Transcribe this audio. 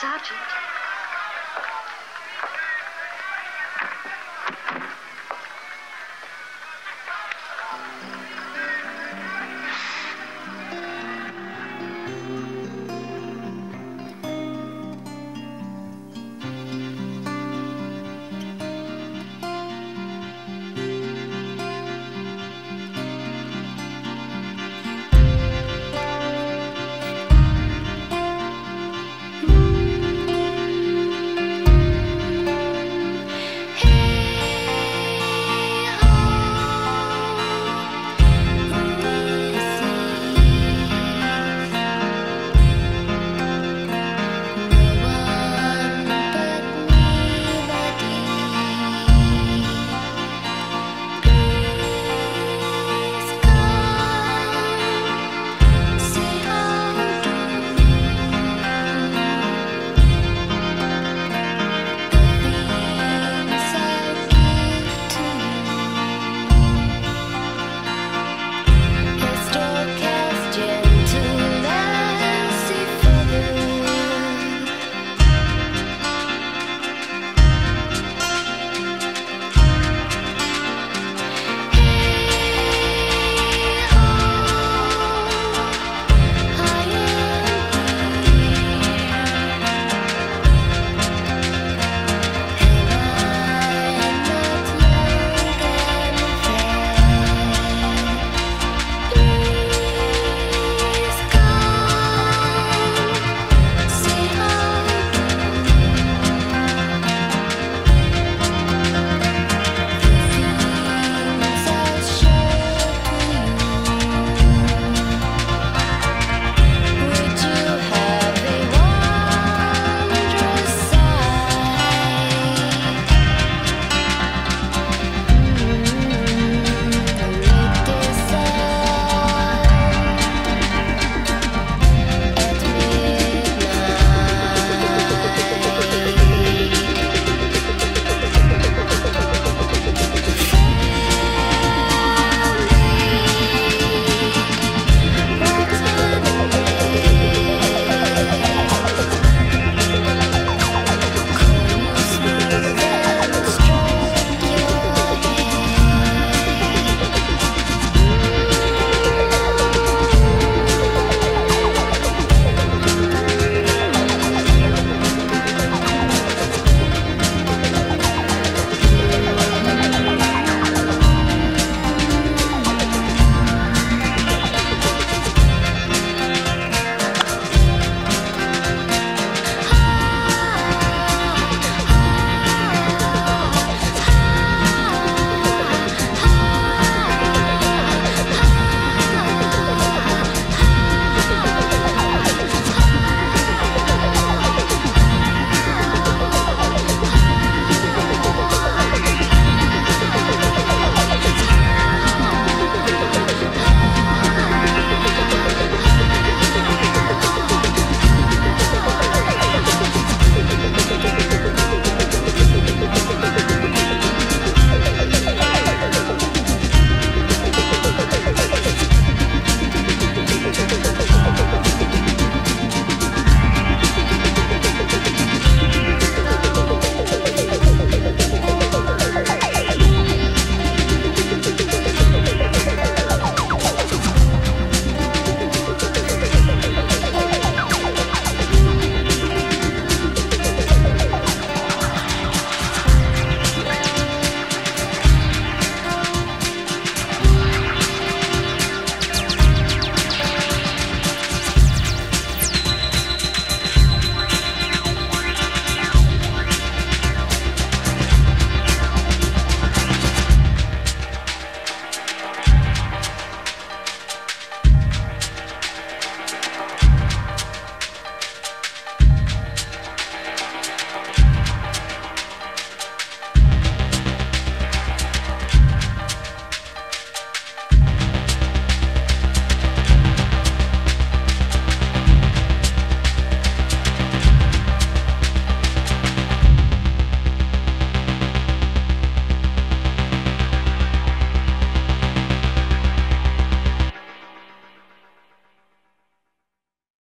Sergeant.